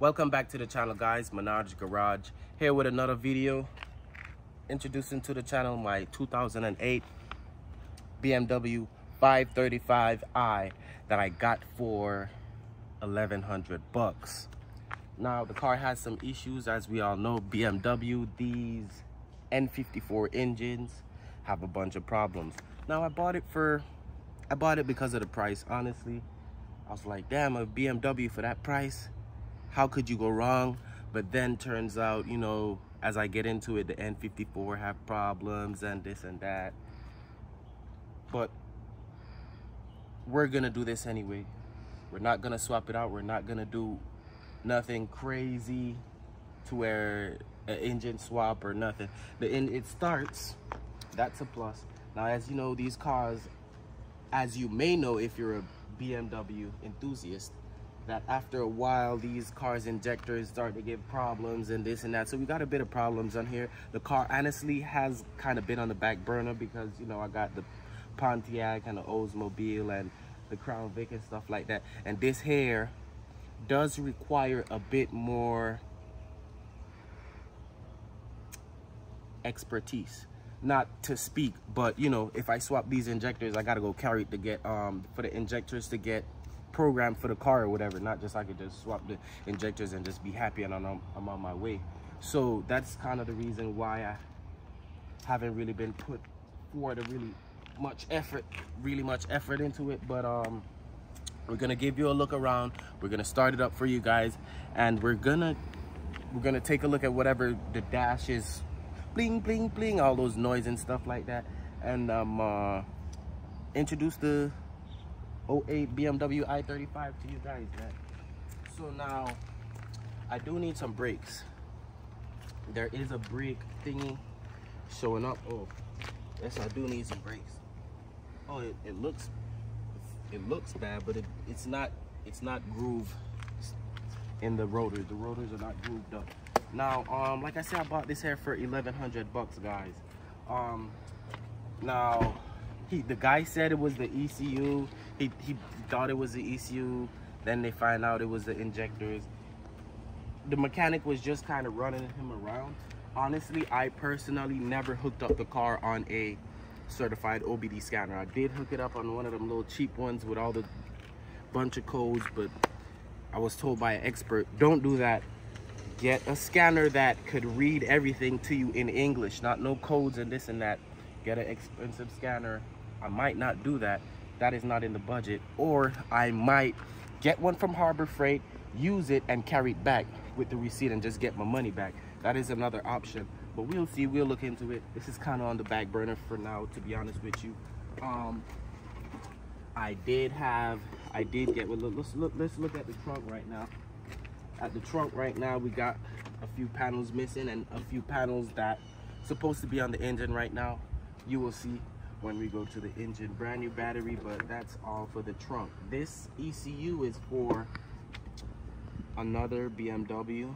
Welcome back to the channel guys, Minaj Garage here with another video introducing to the channel my 2008 BMW 535i that I got for 1100 bucks. Now the car has some issues as we all know BMW these N54 engines have a bunch of problems. Now I bought it for I bought it because of the price honestly. I was like damn a BMW for that price how could you go wrong? But then turns out, you know, as I get into it, the N54 have problems and this and that. But we're gonna do this anyway. We're not gonna swap it out. We're not gonna do nothing crazy to where an engine swap or nothing. But in it starts, that's a plus. Now, as you know, these cars, as you may know if you're a BMW enthusiast, that after a while these cars injectors start to give problems and this and that. So we got a bit of problems on here. The car honestly has kind of been on the back burner because you know i got the pontiac and the oldsmobile and the crown vic and stuff like that. And this hair does require a bit more expertise. Not to speak but you know if i swap these injectors i gotta go carry it to get um for the injectors to get program for the car or whatever not just i could just swap the injectors and just be happy and i'm, I'm on my way. So that's kind of the reason why i haven't really been put forward a really much effort really much effort into it. But um we're gonna give you a look around. We're gonna start it up for you guys. And we're gonna we're gonna take a look at whatever the dash is. Bling bling bling all those noise and stuff like that. And um uh introduce the 08 BMW i35 to you guys, man. So now, I do need some brakes. There is a brake thingy showing up. Oh, yes, I do need some brakes. Oh, it, it looks, it looks bad, but it, it's not, it's not groove in the rotors. The rotors are not grooved up. Now, um, like I said, I bought this here for 1100 bucks, guys. Um, now, he the guy said it was the ECU. He he thought it was the ECU. Then they find out it was the injectors. The mechanic was just kind of running him around. Honestly, I personally never hooked up the car on a certified OBD scanner. I did hook it up on one of them little cheap ones with all the bunch of codes, but I was told by an expert, don't do that. Get a scanner that could read everything to you in English, not no codes and this and that. Get an expensive scanner I might not do that. That is not in the budget. Or I might get one from Harbor Freight, use it and carry it back with the receipt and just get my money back. That is another option. But we'll see, we'll look into it. This is kind of on the back burner for now, to be honest with you. Um, I did have, I did get, well, let's look, let's look at the trunk right now. At the trunk right now, we got a few panels missing and a few panels that supposed to be on the engine right now. You will see when we go to the engine. Brand new battery, but that's all for the trunk. This ECU is for another BMW.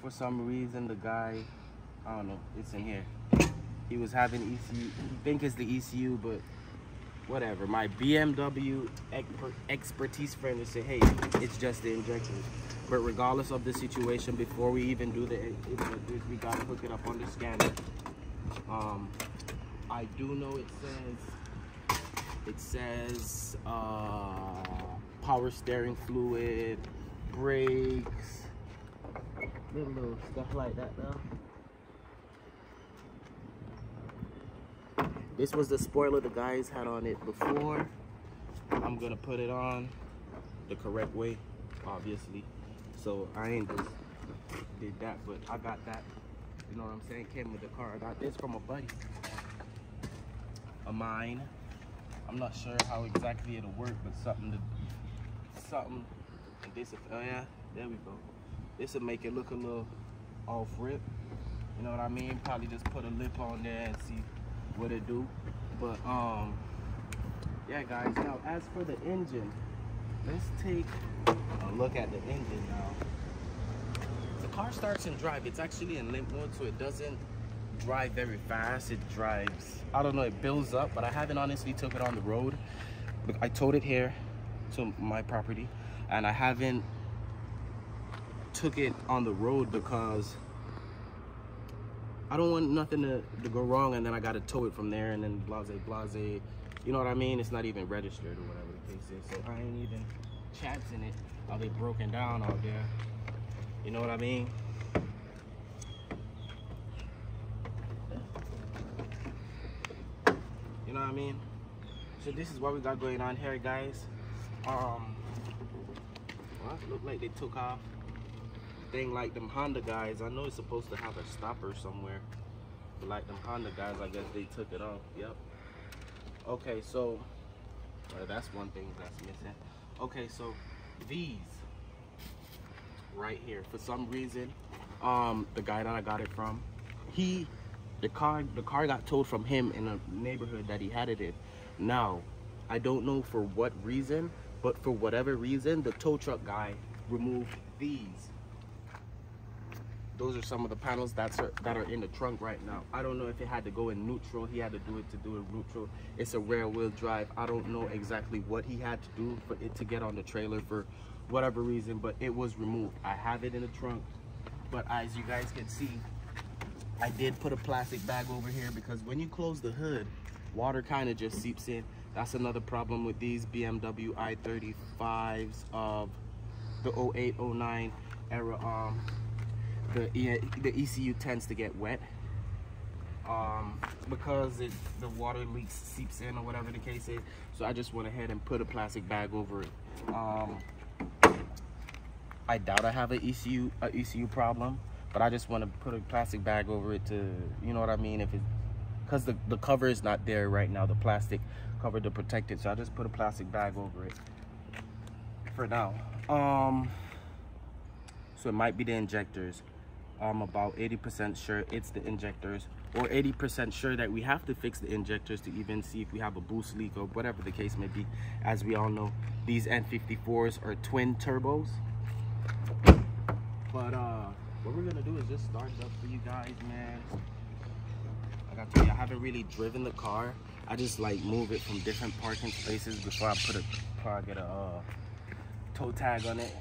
For some reason, the guy, I don't know, it's in here. He was having ECU, he think it's the ECU, but whatever. My BMW expertise friend would say, hey, it's just the injectors. But regardless of the situation, before we even do the we gotta hook it up on the scanner. Um, I do know it says it says uh, power steering fluid, brakes, little, little stuff like that now. This was the spoiler the guys had on it before. I'm gonna put it on the correct way, obviously. So I ain't just did that, but I got that. You know what I'm saying? Came with the car. I got this from a buddy a mine. I'm not sure how exactly it'll work, but something to something. And this, oh yeah, there we go. This will make it look a little off rip. You know what I mean? Probably just put a lip on there and see what it do. But um, yeah, guys. Now, as for the engine, let's take a look at the engine now. The car starts in drive. It's actually in limp mode, so it doesn't drive very fast. It drives, I don't know, it builds up, but I haven't honestly took it on the road. I towed it here to my property and I haven't took it on the road because I don't want nothing to, to go wrong and then I got to tow it from there and then blase, blase. You know what I mean? It's not even registered or whatever the case is. So I ain't even chancing it. I'll be broken down out there? You know what I mean? You know what I mean? So this is what we got going on here, guys. Um, well, look like they took off. Thing like them Honda guys, I know it's supposed to have a stopper somewhere. But like them Honda guys, I guess they took it off. Yep. Okay, so well, that's one thing that's missing. Okay, so these right here, for some reason, um, the guy that I got it from, he, the car, the car got towed from him in a neighborhood that he had it in. Now, I don't know for what reason, but for whatever reason, the tow truck guy removed these. Those are some of the panels that's are, that are in the trunk right now. I don't know if it had to go in neutral. He had to do it to do it neutral. It's a rear wheel drive. I don't know exactly what he had to do for it to get on the trailer for whatever reason but it was removed. I have it in the trunk but as you guys can see i did put a plastic bag over here because when you close the hood water kind of just seeps in that's another problem with these bmw i35s of the 08 09 era um the the ECU tends to get wet um, because it, the water leaks seeps in or whatever the case is. So I just went ahead and put a plastic bag over it. Um, I doubt I have an ECU a ECU problem, but I just want to put a plastic bag over it to, you know what I mean? If it, because the, the cover is not there right now, the plastic cover to protect it. So I just put a plastic bag over it for now. Um, so it might be the injectors. I'm about 80% sure it's the injectors or 80% sure that we have to fix the injectors to even see if we have a boost leak or whatever the case may be. As we all know, these N54s are twin turbos. But uh, what we're gonna do is just start it up for you guys, man. Like I told you, I haven't really driven the car. I just like move it from different parking spaces before I put a, I get a uh, tow tag on it.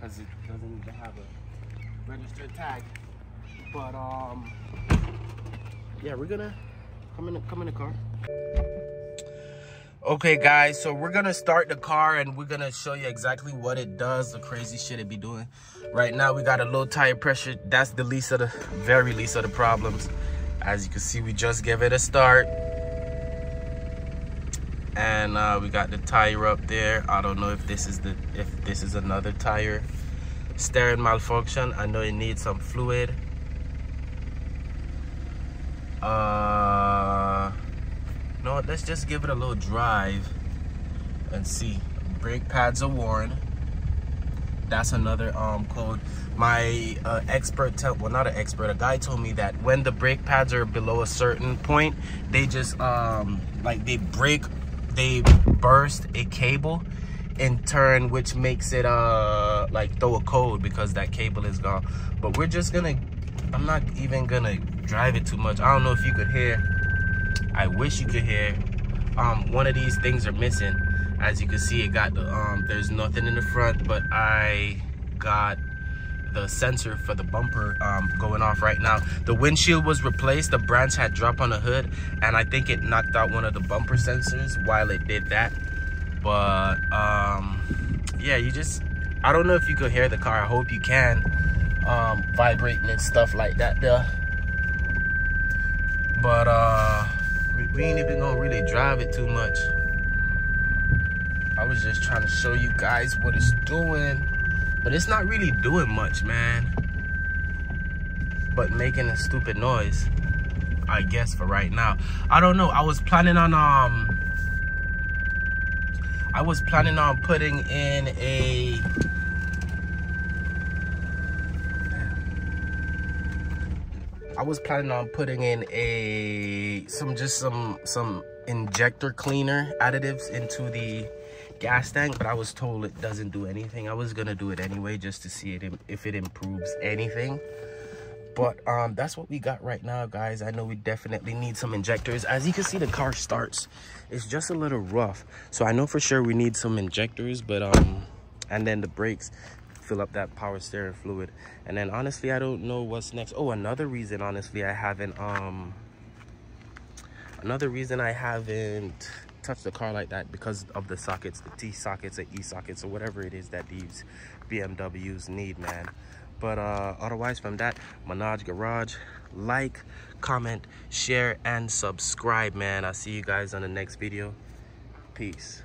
Cause it doesn't even have a registered tag. But um, yeah, we're gonna come in, come in the car. Okay, guys, so we're gonna start the car and we're gonna show you exactly what it does, the crazy shit it be doing. Right now, we got a low tire pressure. That's the least of the, very least of the problems. As you can see, we just gave it a start. And uh, we got the tire up there. I don't know if this is the if this is another tire steering malfunction. I know it needs some fluid. Uh, no, let's just give it a little drive and see. Brake pads are worn. That's another um code. My uh, expert, tell well not an expert, a guy told me that when the brake pads are below a certain point, they just um like they break, they burst a cable in turn which makes it uh like throw a code because that cable is gone but we're just gonna i'm not even gonna drive it too much i don't know if you could hear i wish you could hear um one of these things are missing as you can see it got the um there's nothing in the front but i got the sensor for the bumper um, going off right now. The windshield was replaced. The branch had dropped on the hood and I think it knocked out one of the bumper sensors while it did that but um yeah you just i don't know if you could hear the car i hope you can um vibrating and stuff like that there but uh we, we ain't even gonna really drive it too much. I was just trying to show you guys what it's doing but it's not really doing much man. But making a stupid noise i guess for right now. I don't know i was planning on um I was planning on putting in a I was planning on putting in a some just some some injector cleaner additives into the gas tank but I was told it doesn't do anything. I was gonna do it anyway just to see it if it improves anything. But um that's what we got right now guys. I know we definitely need some injectors. As you can see the car starts. It's just a little rough. So i know for sure we need some injectors but um and then the brakes fill up that power steering fluid. And then honestly i don't know what's next. Oh another reason honestly i haven't um another reason i haven't touched the car like that because of the sockets the t sockets the e sockets or whatever it is that these bmws need man. But uh otherwise from that Minaj garage like comment share and subscribe man. I'll see you guys on the next video. Peace